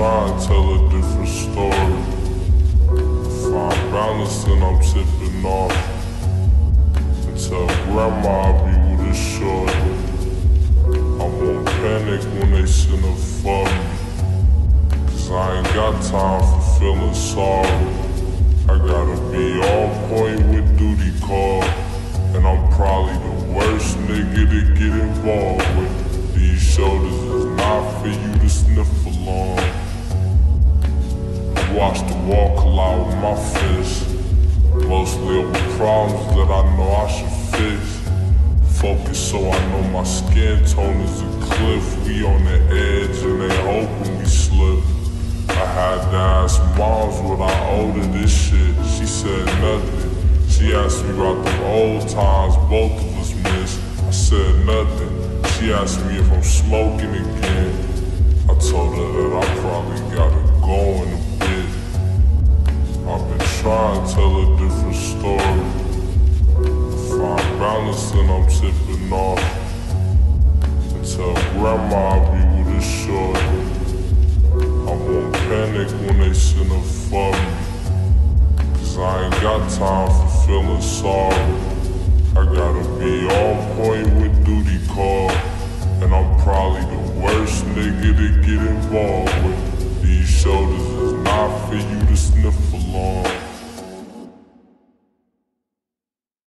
try and tell a different story. Find balance and I'm tipping off. And tell grandma I'll be with a short. I won't panic when they send a me. Cause I ain't got time for feeling sorry. I gotta be on point with duty call. And I'm probably the worst nigga to get involved with. Watch the collide with my fist. Mostly over problems that I know I should fix. Focus so I know my skin tone is a cliff. We on the edge and they hoping we slip. I had to ask moms what I owe to this shit. She said nothing. She asked me about the old times both of us missed. I said nothing. She asked me if I'm smoking again. I told her that I probably gotta story. Find balance and I'm tipping off. And tell grandma I'll be with a short. I won't panic when they send a fuck me. Cause I ain't got time for feeling sorry. I gotta be on point with duty call. And I'm probably the worst nigga to get involved with. These shoulders is not for you to sniff along.